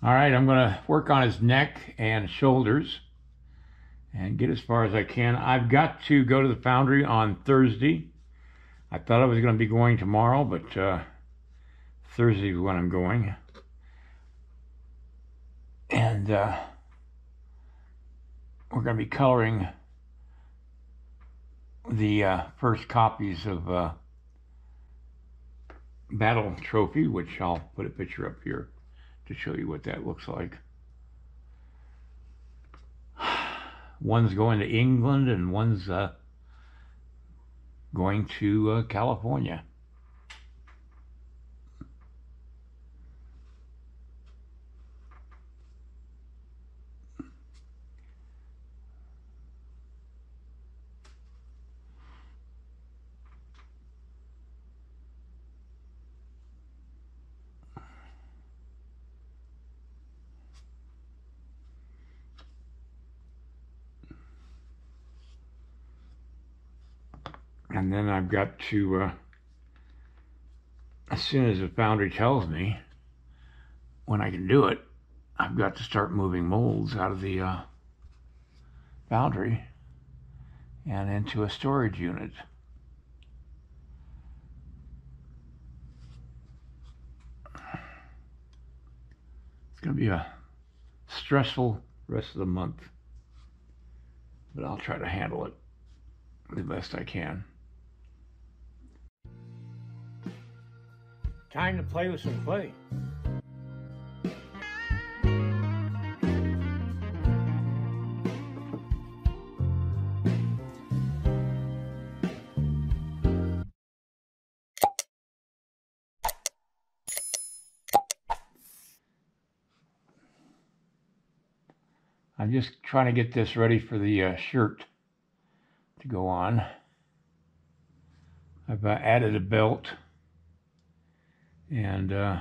All right, I'm going to work on his neck and shoulders and get as far as I can. I've got to go to the foundry on Thursday. I thought I was going to be going tomorrow, but uh, Thursday is when I'm going. And uh, we're going to be coloring the uh, first copies of uh, Battle Trophy, which I'll put a picture up here to show you what that looks like. One's going to England and one's uh, going to uh, California. And then I've got to, uh, as soon as the foundry tells me when I can do it, I've got to start moving molds out of the uh, foundry and into a storage unit. It's going to be a stressful rest of the month, but I'll try to handle it the best I can. Time to play with some clay. I'm just trying to get this ready for the uh, shirt to go on. I've uh, added a belt and uh,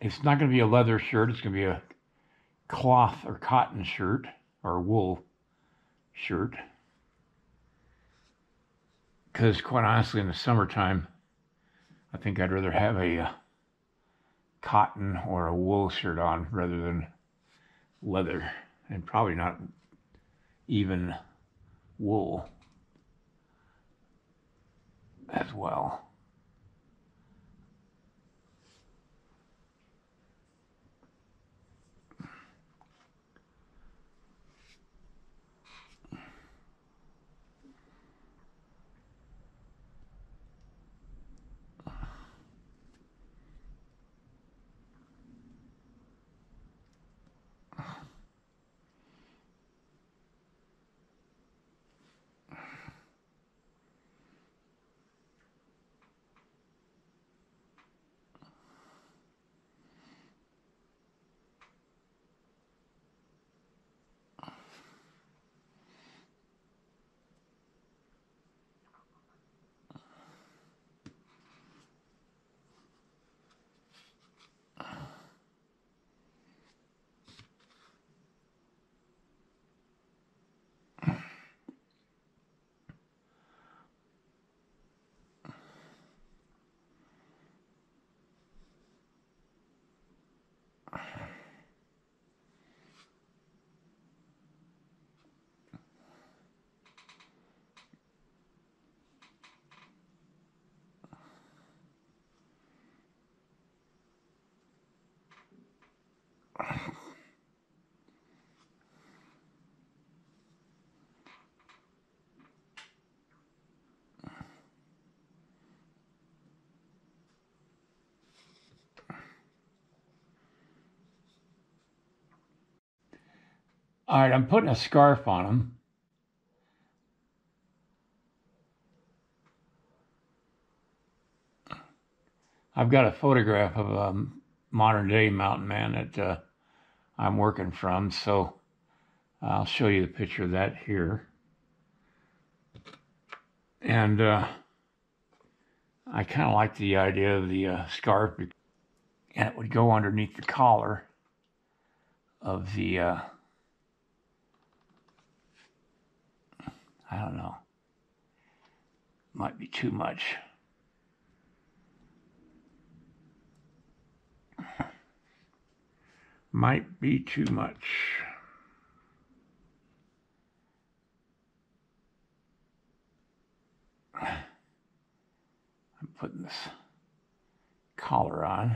it's not going to be a leather shirt. It's going to be a cloth or cotton shirt or wool shirt. Because quite honestly, in the summertime, I think I'd rather have a, a uh, cotton or a wool shirt on rather than leather and probably not even wool as well. All right, I'm putting a scarf on him. I've got a photograph of a modern day mountain man that uh, I'm working from, so I'll show you the picture of that here. And uh, I kind of like the idea of the uh, scarf, and it would go underneath the collar of the uh, I don't know. Might be too much. Might be too much. I'm putting this collar on.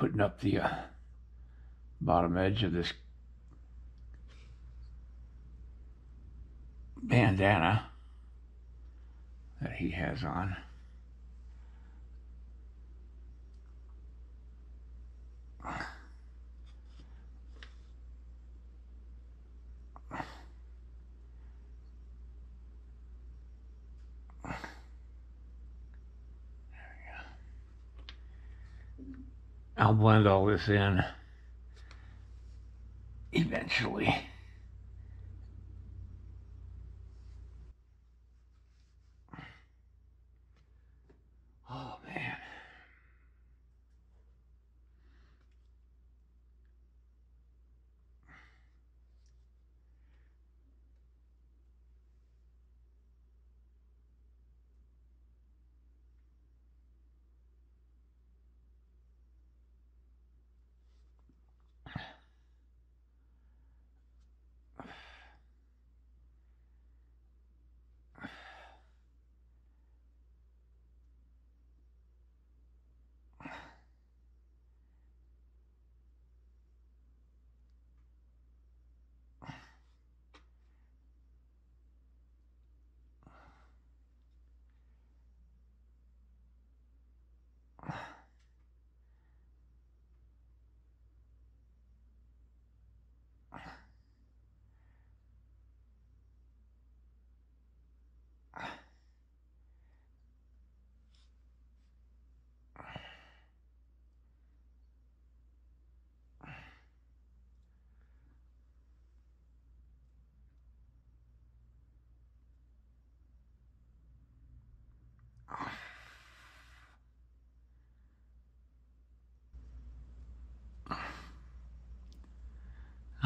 Putting up the uh, bottom edge of this bandana that he has on. I'll blend all this in eventually.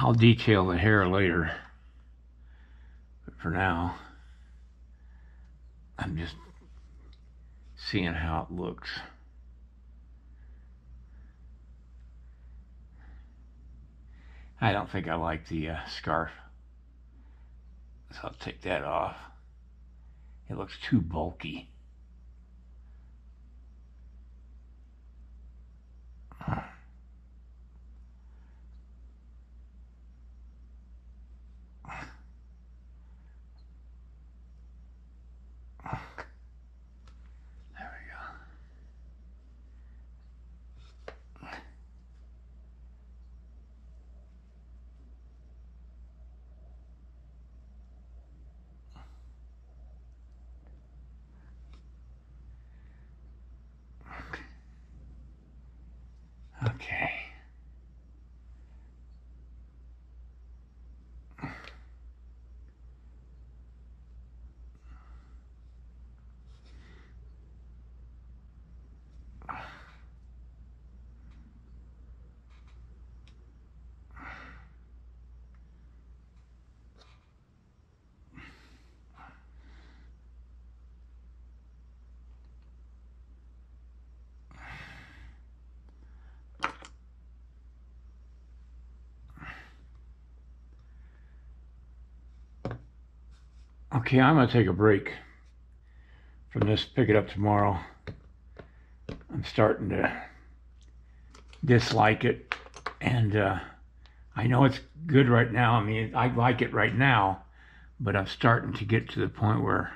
I'll detail the hair later. But for now, I'm just seeing how it looks. I don't think I like the uh, scarf. So I'll take that off. It looks too bulky. There we go. Okay. Okay, I'm going to take a break from this, pick it up tomorrow. I'm starting to dislike it, and uh, I know it's good right now. I mean, I like it right now, but I'm starting to get to the point where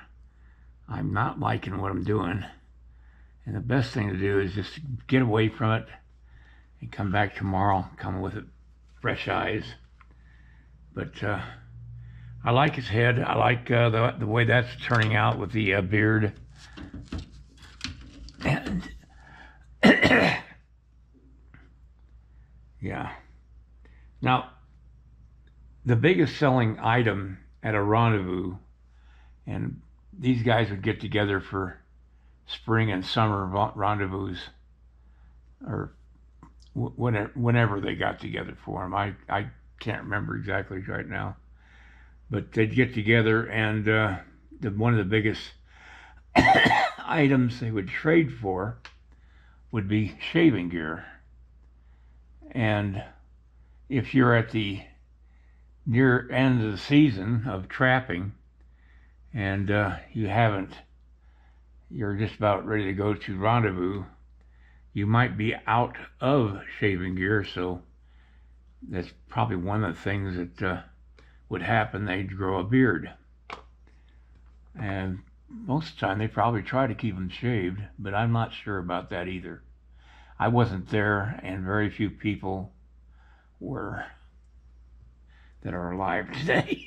I'm not liking what I'm doing. And the best thing to do is just get away from it and come back tomorrow, come with it fresh eyes. But uh, I like his head. I like uh, the the way that's turning out with the uh, beard. And yeah. Now, the biggest selling item at a rendezvous, and these guys would get together for spring and summer rendezvous, or whenever, whenever they got together for them. I, I can't remember exactly right now but they'd get together and uh, the, one of the biggest items they would trade for would be shaving gear. And if you're at the near end of the season of trapping and uh, you haven't you're just about ready to go to rendezvous you might be out of shaving gear, so that's probably one of the things that uh, would happen. They'd grow a beard. And most of the time, they probably try to keep them shaved, but I'm not sure about that either. I wasn't there, and very few people were that are alive today.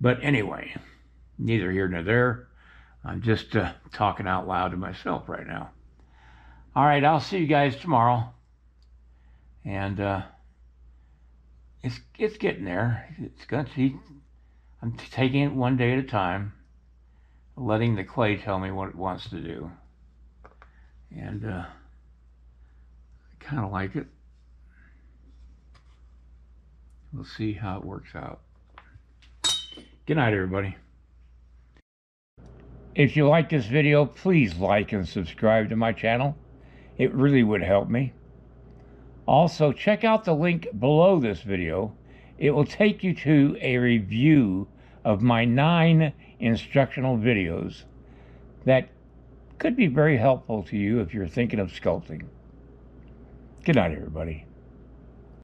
but anyway, neither here nor there. I'm just uh, talking out loud to myself right now. All right, I'll see you guys tomorrow. And uh, it's it's getting there. It's going to. I'm taking it one day at a time, letting the clay tell me what it wants to do. And uh, I kind of like it. We'll see how it works out. Good night, everybody. If you like this video, please like and subscribe to my channel. It really would help me. Also, check out the link below this video. It will take you to a review of my nine instructional videos that could be very helpful to you if you're thinking of sculpting. Good night, everybody.